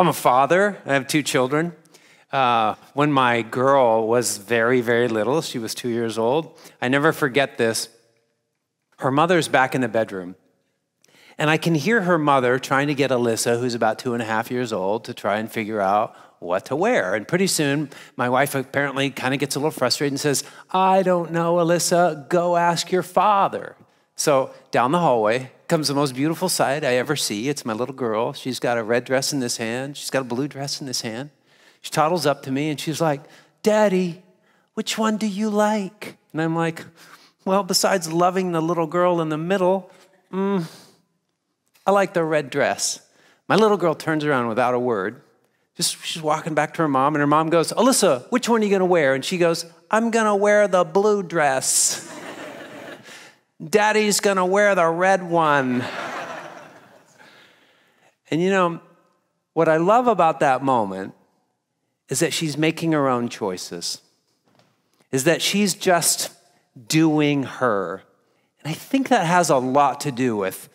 I'm a father. I have two children. Uh, when my girl was very, very little, she was two years old, I never forget this. Her mother's back in the bedroom. And I can hear her mother trying to get Alyssa, who's about two and a half years old, to try and figure out what to wear. And pretty soon, my wife apparently kind of gets a little frustrated and says, I don't know, Alyssa, go ask your father. So down the hallway comes the most beautiful sight I ever see. It's my little girl. She's got a red dress in this hand, she's got a blue dress in this hand. She toddles up to me and she's like, Daddy, which one do you like? And I'm like, Well, besides loving the little girl in the middle, mm, I like the red dress. My little girl turns around without a word just she's walking back to her mom, and her mom goes, Alyssa, which one are you gonna wear? And she goes, I'm gonna wear the blue dress. Daddy's gonna wear the red one. and you know, what I love about that moment is that she's making her own choices, is that she's just doing her. And I think that has a lot to do with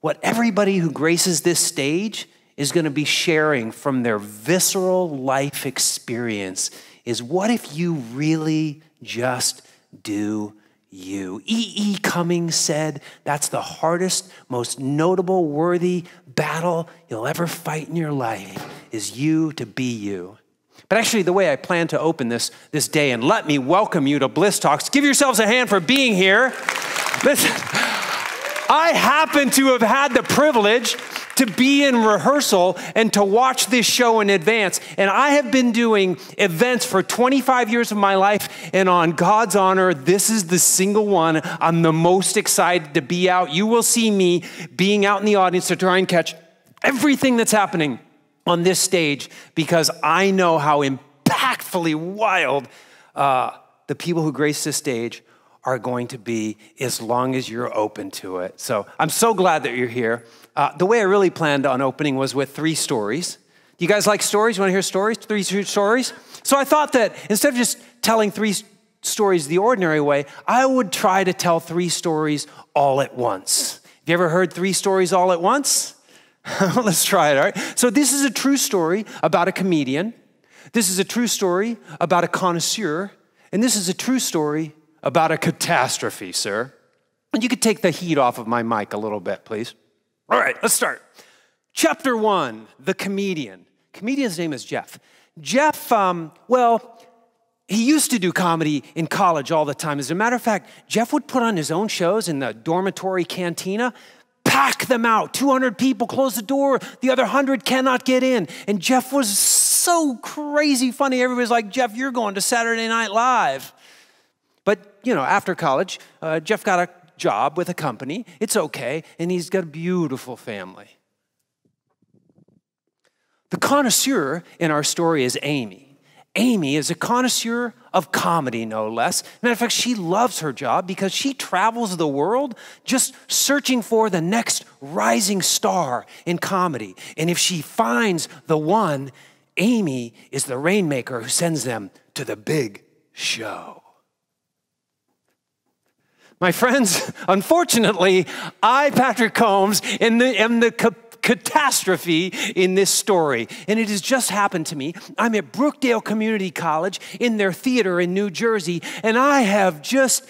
what everybody who graces this stage is going to be sharing from their visceral life experience is what if you really just do you? E.E. E. Cummings said that's the hardest, most notable, worthy battle you'll ever fight in your life is you to be you. But actually, the way I plan to open this this day, and let me welcome you to Bliss Talks. Give yourselves a hand for being here. Listen, I happen to have had the privilege to be in rehearsal and to watch this show in advance. And I have been doing events for 25 years of my life, and on God's honor, this is the single one I'm the most excited to be out. You will see me being out in the audience to try and catch everything that's happening on this stage because I know how impactfully wild uh, the people who grace this stage are going to be as long as you're open to it. So I'm so glad that you're here. Uh, the way I really planned on opening was with three stories. Do you guys like stories? You want to hear stories? Three stories? So I thought that instead of just telling three stories the ordinary way, I would try to tell three stories all at once. Have you ever heard three stories all at once? Let's try it, all right? So this is a true story about a comedian. This is a true story about a connoisseur. And this is a true story about a catastrophe, sir. And you could take the heat off of my mic a little bit, please. All right, let's start. Chapter one The Comedian. Comedian's name is Jeff. Jeff, um, well, he used to do comedy in college all the time. As a matter of fact, Jeff would put on his own shows in the dormitory cantina, pack them out. 200 people close the door, the other 100 cannot get in. And Jeff was so crazy funny. Everybody's like, Jeff, you're going to Saturday Night Live. But, you know, after college, uh, Jeff got a job with a company. It's okay. And he's got a beautiful family. The connoisseur in our story is Amy. Amy is a connoisseur of comedy, no less. Matter of fact, she loves her job because she travels the world just searching for the next rising star in comedy. And if she finds the one, Amy is the rainmaker who sends them to the big show. My friends, unfortunately, I, Patrick Combs, am the, am the ca- catastrophe in this story. And it has just happened to me. I'm at Brookdale Community College in their theater in New Jersey, and I have just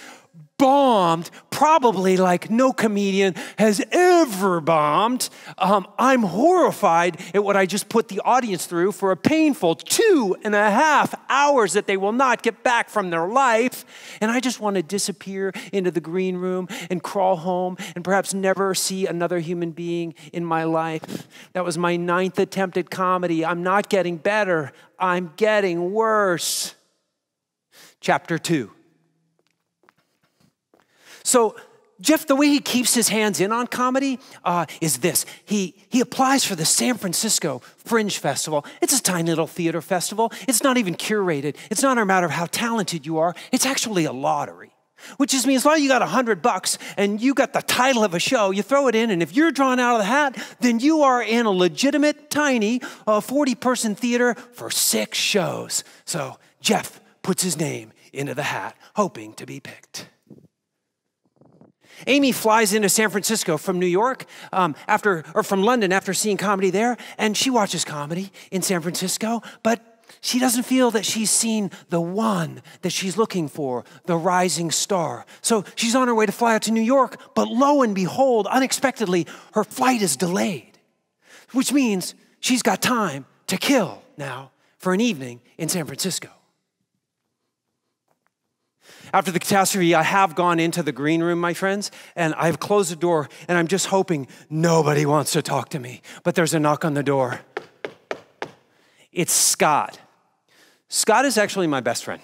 bombed, probably like no comedian has ever bombed. Um, I'm horrified at what I just put the audience through for a painful two and a half hours that they will not get back from their life. And I just want to disappear into the green room and crawl home and perhaps never see another human being in my life. That was my ninth attempt at comedy. I'm not getting better, I'm getting worse. Chapter two. So, Jeff, the way he keeps his hands in on comedy uh, is this. He, he applies for the San Francisco Fringe Festival. It's a tiny little theater festival. It's not even curated. It's not a matter of how talented you are. It's actually a lottery. Which just means, well, you got a hundred bucks and you got the title of a show, you throw it in, and if you're drawn out of the hat, then you are in a legitimate, tiny, 40 uh, person theater for six shows. So Jeff puts his name into the hat, hoping to be picked. Amy flies into San Francisco from New York um, after, or from London after seeing comedy there, and she watches comedy in San Francisco, but she doesn't feel that she's seen the one that she's looking for, the rising star. So she's on her way to fly out to New York, but lo and behold, unexpectedly, her flight is delayed, which means she's got time to kill now for an evening in San Francisco. After the catastrophe, I have gone into the green room, my friends, and I've closed the door, and I'm just hoping nobody wants to talk to me. But there's a knock on the door. It's Scott. Scott is actually my best friend.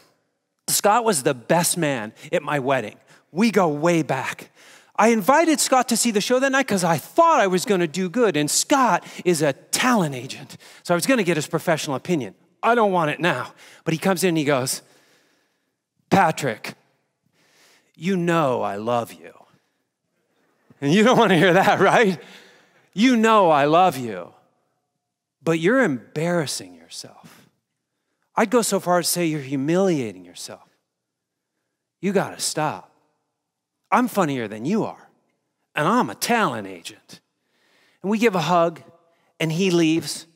Scott was the best man at my wedding. We go way back. I invited Scott to see the show that night because I thought I was going to do good. And Scott is a talent agent. So I was going to get his professional opinion. I don't want it now. But he comes in and he goes, Patrick, you know I love you. And you don't want to hear that, right? You know I love you, but you're embarrassing yourself. I'd go so far as to say you're humiliating yourself. You got to stop. I'm funnier than you are, and I'm a talent agent. And we give a hug, and he leaves.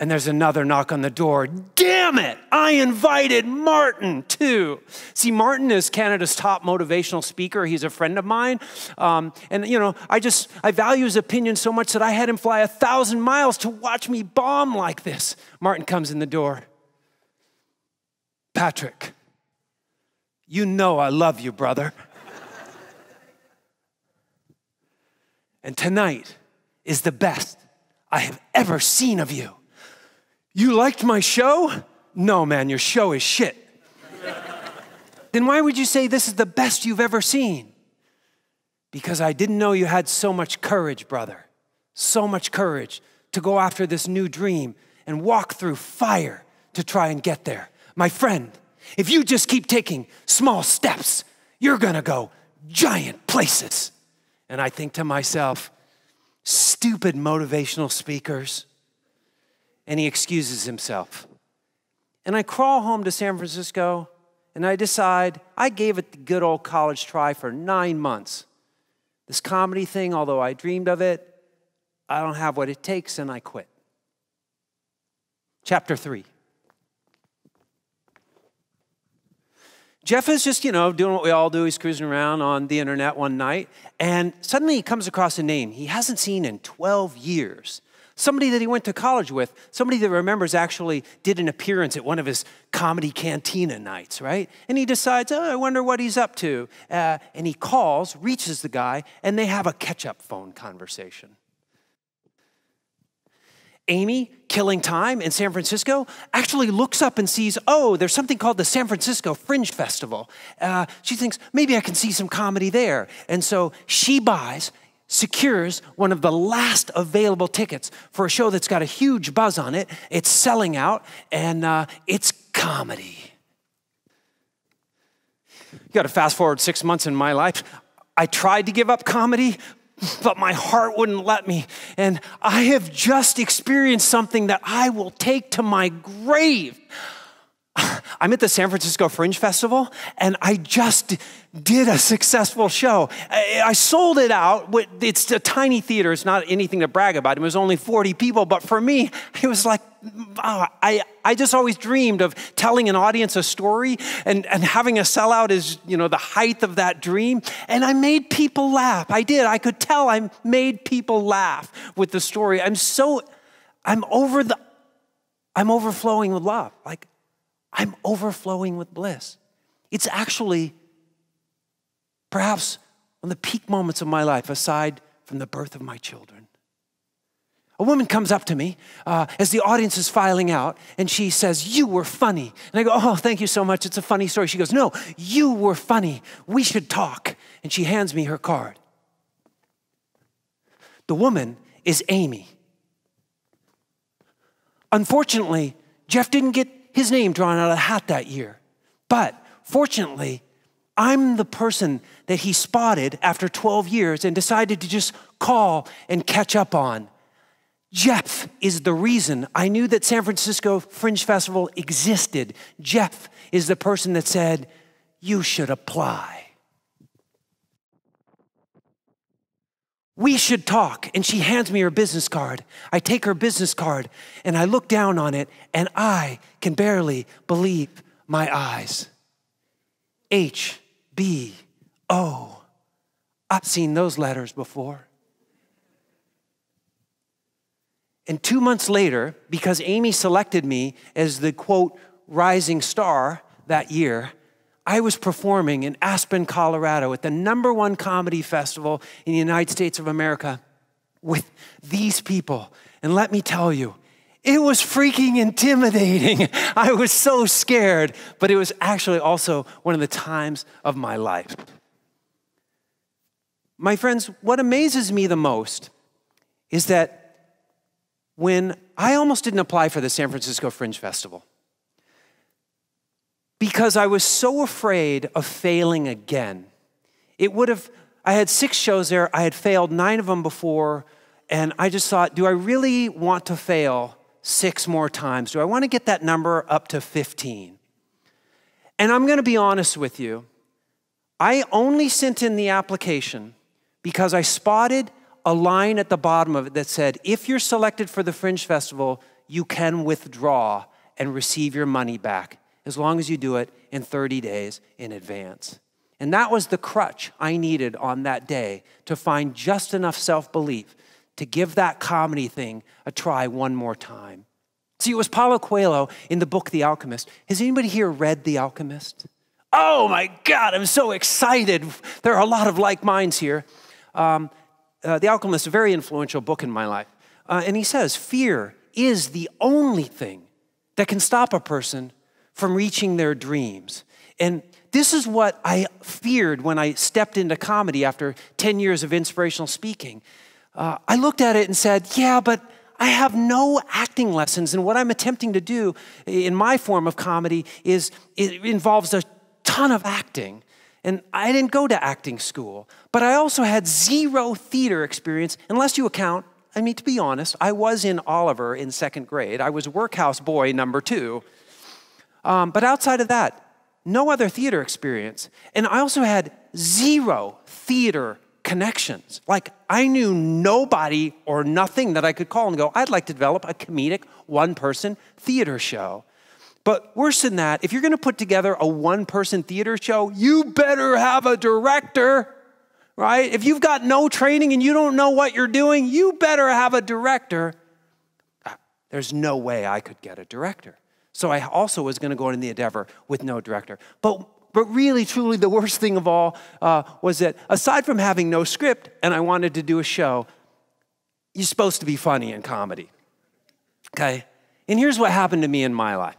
And there's another knock on the door. Damn it, I invited Martin too. See, Martin is Canada's top motivational speaker. He's a friend of mine. Um, and, you know, I just, I value his opinion so much that I had him fly a thousand miles to watch me bomb like this. Martin comes in the door. Patrick, you know I love you, brother. and tonight is the best I have ever seen of you. You liked my show? No, man, your show is shit. then why would you say this is the best you've ever seen? Because I didn't know you had so much courage, brother. So much courage to go after this new dream and walk through fire to try and get there. My friend, if you just keep taking small steps, you're gonna go giant places. And I think to myself, stupid motivational speakers and he excuses himself. And I crawl home to San Francisco and I decide I gave it the good old college try for nine months. This comedy thing, although I dreamed of it, I don't have what it takes and I quit. Chapter three. Jeff is just, you know, doing what we all do. He's cruising around on the internet one night, and suddenly he comes across a name he hasn't seen in 12 years somebody that he went to college with, somebody that remembers actually did an appearance at one of his comedy cantina nights, right? And he decides, oh, I wonder what he's up to. Uh, and he calls, reaches the guy, and they have a catch up phone conversation. Amy, killing time in San Francisco, actually looks up and sees, oh, there's something called the San Francisco Fringe Festival. Uh, she thinks, maybe I can see some comedy there. And so she buys secures one of the last available tickets for a show that's got a huge buzz on it. It's selling out, and uh, it's comedy. You got to fast forward six months in my life. I tried to give up comedy, but my heart wouldn't let me. And I have just experienced something that I will take to my grave. I'm at the San Francisco Fringe Festival and I just did a successful show. I sold it out. It's a tiny theater. It's not anything to brag about. It was only 40 people, but for me, it was like, oh, I, I just always dreamed of telling an audience a story and, and having a sellout is, you know, the height of that dream. And I made people laugh. I did. I could tell I made people laugh with the story. I'm so, I'm over the, I'm overflowing with love. Like, I'm overflowing with bliss. It's actually perhaps one of the peak moments of my life, aside from the birth of my children. A woman comes up to me uh, as the audience is filing out and she says, You were funny. And I go, Oh, thank you so much. It's a funny story. She goes, No, you were funny. We should talk. And she hands me her card. The woman is Amy. Unfortunately, Jeff didn't get his name drawn out of the hat that year. But fortunately, I'm the person that he spotted after 12 years and decided to just call and catch up on. Jeff is the reason I knew that San Francisco Fringe Festival existed. Jeff is the person that said, You should apply. We should talk. And she hands me her business card. I take her business card and I look down on it, and I can barely believe my eyes. H B O. I've seen those letters before. And two months later, because Amy selected me as the quote, rising star that year, I was performing in Aspen, Colorado at the number one comedy festival in the United States of America with these people. And let me tell you, it was freaking intimidating. I was so scared, but it was actually also one of the times of my life. My friends, what amazes me the most is that when I almost didn't apply for the San Francisco Fringe Festival because I was so afraid of failing again. It would have, I had six shows there, I had failed nine of them before, and I just thought, do I really want to fail six more times? Do I want to get that number up to 15? And I'm going to be honest with you. I only sent in the application because I spotted a line at the bottom of it that said, if you're selected for the Fringe Festival, you can withdraw and receive your money back as long as you do it in 30 days in advance. And that was the crutch I needed on that day to find just enough self belief to give that comedy thing a try one more time. See, it was Paulo Coelho in the book The Alchemist. Has anybody here read The Alchemist? Oh my God, I'm so excited. There are a lot of like minds here. Um, uh, the Alchemist, a very influential book in my life. Uh, and he says, Fear is the only thing that can stop a person from reaching their dreams. And this is what I feared when I stepped into comedy after 10 years of inspirational speaking. Uh, I looked at it and said, Yeah, but I have no acting lessons. And what I'm attempting to do in my form of comedy is it involves a ton of acting. And I didn't go to acting school, but I also had zero theater experience, unless you account, I mean, to be honest, I was in Oliver in second grade. I was workhouse boy number two. Um, but outside of that, no other theater experience. And I also had zero theater connections. Like, I knew nobody or nothing that I could call and go, I'd like to develop a comedic one person theater show. But worse than that, if you're going to put together a one person theater show, you better have a director, right? If you've got no training and you don't know what you're doing, you better have a director. Ah, there's no way I could get a director. So I also was going to go into the endeavor with no director. But but really, truly, the worst thing of all uh, was that aside from having no script and I wanted to do a show, you're supposed to be funny in comedy. Okay? And here's what happened to me in my life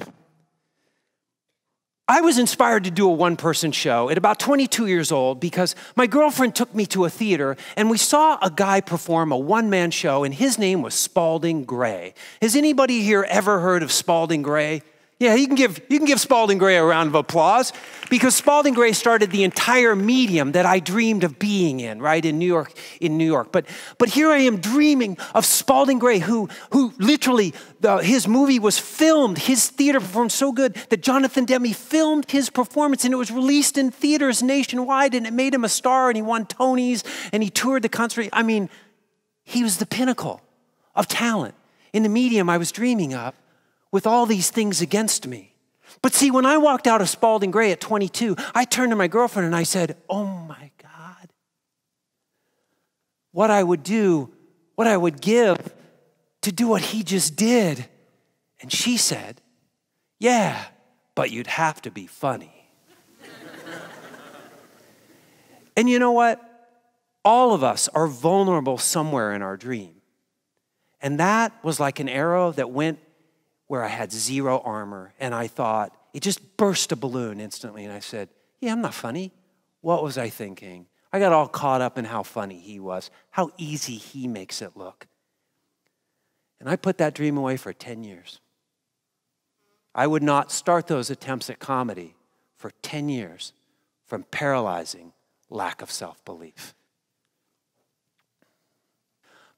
I was inspired to do a one person show at about 22 years old because my girlfriend took me to a theater and we saw a guy perform a one man show, and his name was Spalding Gray. Has anybody here ever heard of Spalding Gray? Yeah, you can give, you can give Spalding Gray a round of applause because Spalding Gray started the entire medium that I dreamed of being in, right, in New York, in New York. But, but here I am dreaming of Spalding Gray, who, who literally, the, his movie was filmed, his theater performed so good that Jonathan Demme filmed his performance and it was released in theaters nationwide and it made him a star and he won Tonys and he toured the country. I mean, he was the pinnacle of talent in the medium I was dreaming of with all these things against me. But see, when I walked out of Spalding Gray at 22, I turned to my girlfriend and I said, Oh my God, what I would do, what I would give to do what he just did. And she said, Yeah, but you'd have to be funny. and you know what? All of us are vulnerable somewhere in our dream. And that was like an arrow that went where I had zero armor. And I thought, it just burst a balloon instantly. And I said, Yeah, I'm not funny. What was I thinking? I got all caught up in how funny he was, how easy he makes it look. And I put that dream away for 10 years. I would not start those attempts at comedy for 10 years from paralyzing lack of self belief.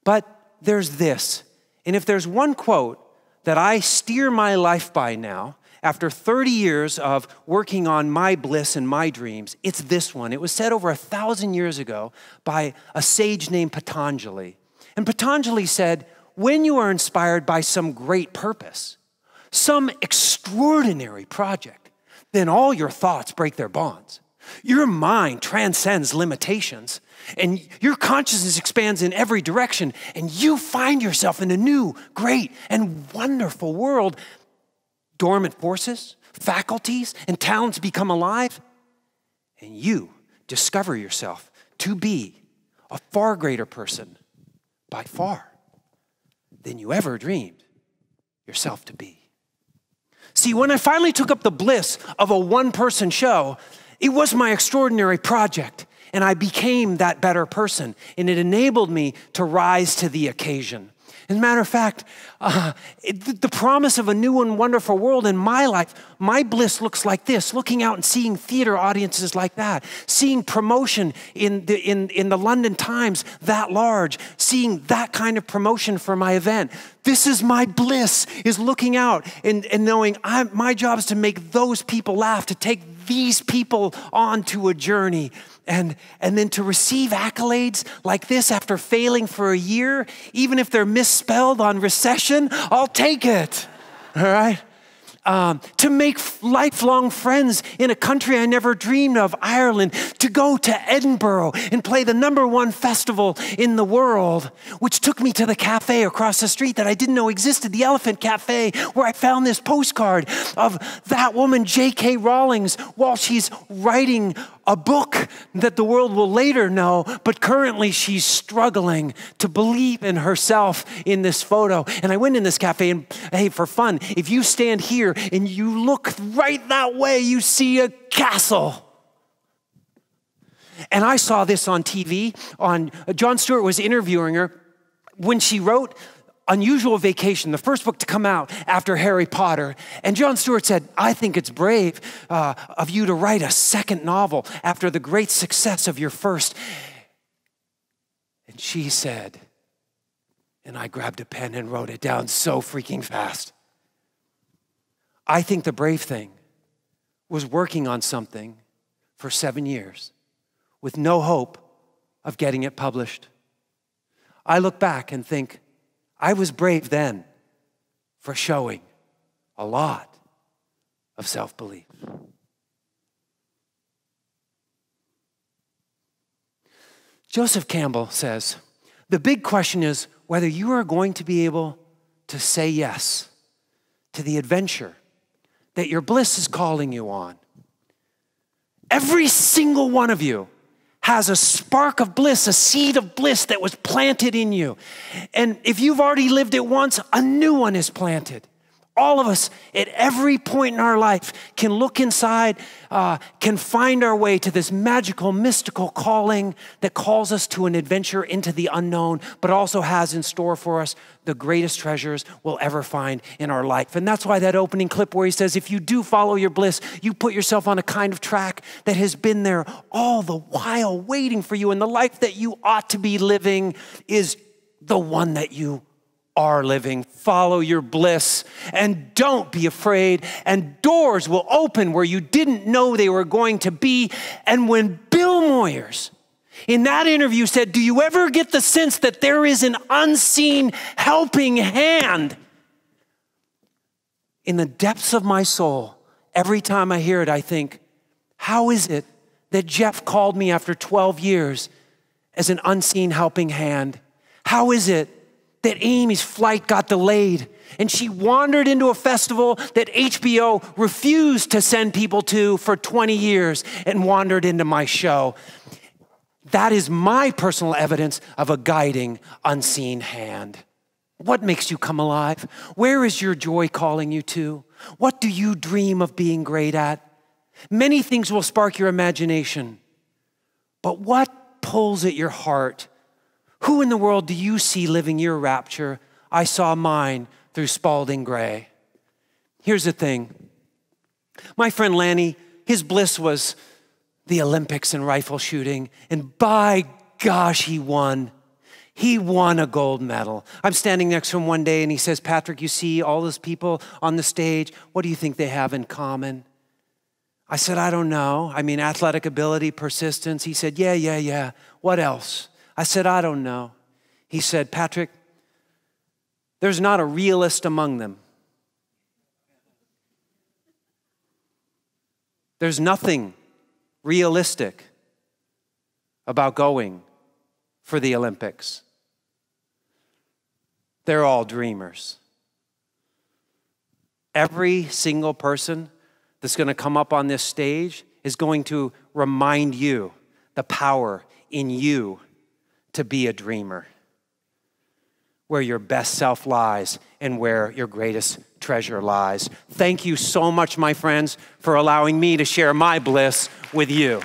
But there's this. And if there's one quote that I steer my life by now after 30 years of working on my bliss and my dreams, it's this one. It was said over a thousand years ago by a sage named Patanjali. And Patanjali said, when you are inspired by some great purpose, some extraordinary project, then all your thoughts break their bonds. Your mind transcends limitations and your consciousness expands in every direction, and you find yourself in a new, great, and wonderful world. Dormant forces, faculties, and talents become alive, and you discover yourself to be a far greater person by far than you ever dreamed yourself to be. See, when I finally took up the bliss of a one person show, it was my extraordinary project, and I became that better person, and it enabled me to rise to the occasion. As a matter of fact, uh, it, the promise of a new and wonderful world in my life, my bliss looks like this looking out and seeing theater audiences like that, seeing promotion in the, in, in the London Times that large, seeing that kind of promotion for my event. This is my bliss, is looking out and, and knowing I, my job is to make those people laugh, to take these people onto a journey. And, and then to receive accolades like this after failing for a year, even if they're misspelled on recession, I'll take it. All right? um, to make lifelong friends in a country I never dreamed of, Ireland, to go to Edinburgh and play the number one festival in the world, which took me to the cafe across the street that I didn't know existed, the Elephant Cafe, where I found this postcard of that woman, J.K. Rowling's, while she's writing a book that the world will later know, but currently she's struggling to believe in herself in this photo. And I went in this cafe and, hey, for fun, if you stand here and you look right that way, you see a castle. And I saw this on TV. On Jon Stewart was interviewing her when she wrote Unusual Vacation, the first book to come out after Harry Potter. And Jon Stewart said, I think it's brave uh, of you to write a second novel after the great success of your first. And she said, and I grabbed a pen and wrote it down so freaking fast. I think the brave thing was working on something for seven years with no hope of getting it published. I look back and think, I was brave then for showing a lot of self belief. Joseph Campbell says the big question is whether you are going to be able to say yes to the adventure that your bliss is calling you on. Every single one of you has a spark of bliss, a seed of bliss that was planted in you. And if you've already lived it once, a new one is planted. All of us at every point in our life can look inside, uh, can find our way to this magical, mystical calling that calls us to an adventure into the unknown, but also has in store for us the greatest treasures we'll ever find in our life. And that's why that opening clip where he says, if you do follow your bliss, you put yourself on a kind of track that has been there all the while waiting for you. And the life that you ought to be living is the one that you are living. Follow your bliss and don't be afraid. And doors will open where you didn't know they were going to be. And when Bill Moyers in that interview said, Do you ever get the sense that there is an unseen helping hand? In the depths of my soul, every time I hear it, I think, How is it that Jeff called me after 12 years as an unseen helping hand? How is it that Amy's flight got delayed and she wandered into a festival that HBO refused to send people to for 20 years and wandered into my show. That is my personal evidence of a guiding, unseen hand. What makes you come alive? Where is your joy calling you to? What do you dream of being great at? Many things will spark your imagination, but what pulls at your heart? Who in the world do you see living your rapture? I saw mine through Spalding Gray. Here's the thing my friend Lanny, his bliss was the Olympics and rifle shooting, and by gosh, he won. He won a gold medal. I'm standing next to him one day and he says, Patrick, you see all those people on the stage. What do you think they have in common? I said, I don't know. I mean, athletic ability, persistence. He said, Yeah, yeah, yeah. What else? I said, I don't know. He said, Patrick, there's not a realist among them. There's nothing realistic about going for the Olympics. They're all dreamers. Every single person that's going to come up on this stage is going to remind you the power in you to be a dreamer, where your best self lies and where your greatest treasure lies. Thank you so much, my friends, for allowing me to share my bliss with you.